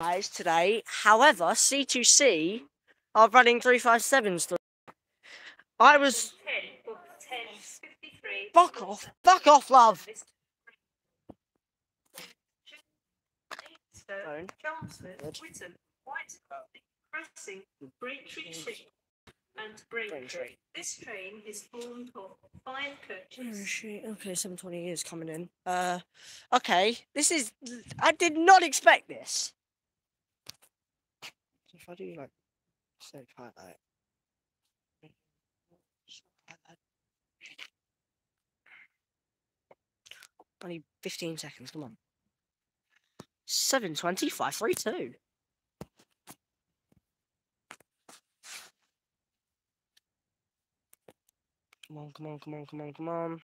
guys today. However, C2C are running 357s. through. I was. Fuck off. Fuck off, love. Phone. Chelmsford, White, Cressing, Braintree and Braintree. This train is formed of five coaches. Okay, 720 is coming in. Uh, okay. This is. I did not expect this. I do like. Say highlight. Only 15 seconds, come on. 720, 532. Come on, come on, come on, come on, come on.